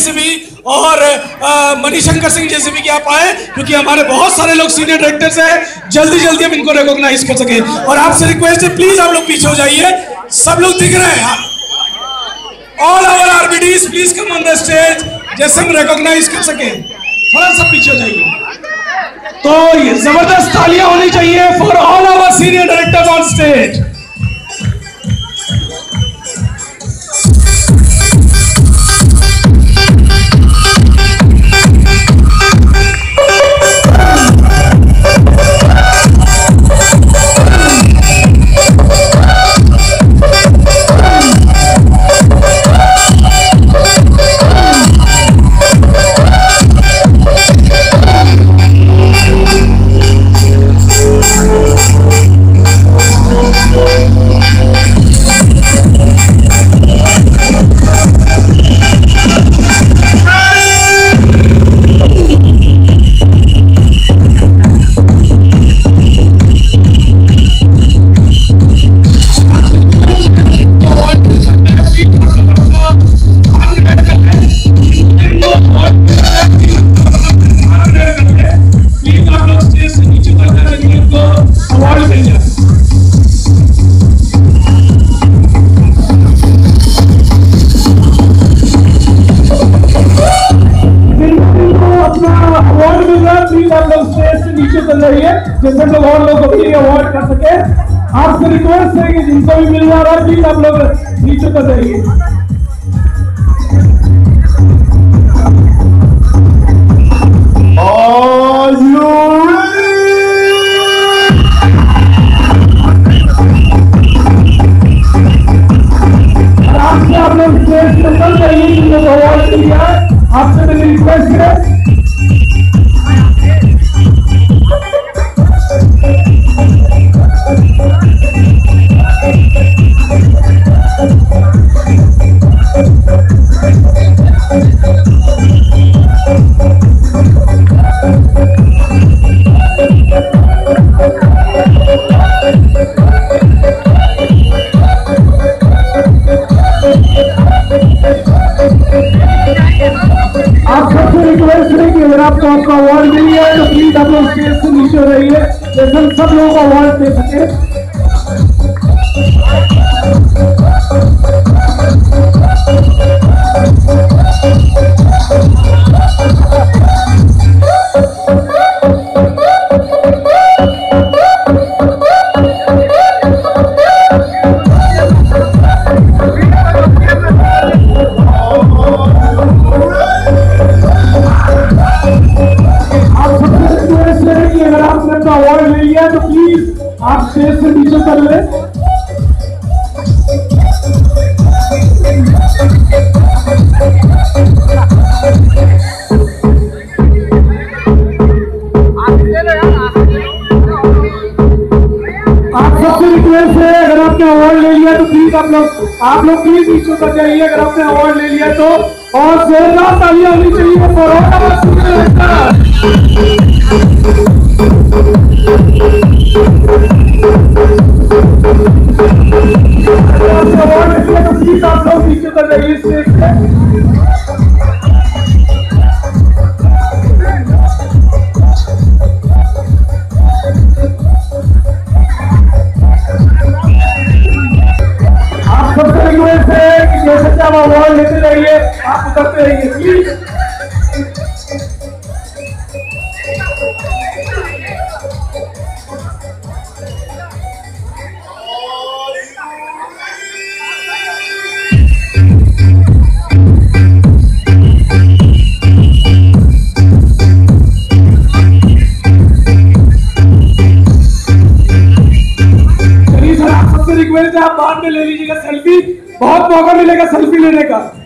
से भी, और मणिशंकर सिंह जैसे भी कि आप आए, क्योंकि हमारे बहुत सारे लोग सीनियर डायरेक्टर्स हैं जल्दी जल्दी हम इनको रिकॉग्नाइज कर सके। और आपसे रिक्वेस्ट है प्लीज़ आप लोग पीछे हो जाइए। सब लोग दिख रहे हैं all our RBDs please come on the stage जैसे हम रिकॉग्नाइज कर सके। थोड़ा सा पीछे हो जाइए। तो ज़बरदस्त तालियाँ होनी चाहिए for all our senior directors on stage award मिल रहा है प्लीज़ आप लोग स्टेज से नीचे चल जाइए जिससे लोग और लोग अपनी अवार्ड कर सके। आपसे रिक्वेस्ट है कि जिनको भी मिल रहा है प्लीज़ आप लोग नीचे चल जाइए आपसे मेरी रिक्वेस्ट है। रिक्वेस्ट है कि अगर आपको आपका अवार्ड मिल है तो प्लीज़ आप लोग स्टेज से नीचे रहिए जैसे हम सब लोगों को अवार्ड दे सके आपने अपना अवार्ड ले लिया तो प्लीज़ आप स्टेज से नीचे कर ले आप सबसे रिक्वेस्ट है, अगर आपने अवार्ड ले लिया तो प्लीज़ आप लोग आप लोग प्लीज़ नीचे उतर जाइए, अगर आपने अवार्ड ले लिया तो। और जोरदार तालियाँ होनी चाहिए आप सबसे लेते रहिए आप उतरते रहिए प्लीज़ चलिए सर आप सबसे रिक्वेस्ट है, आप बाद में ले लीजिएगा सेल्फी बहुत मौका मिलेगा सेल्फी लेने का।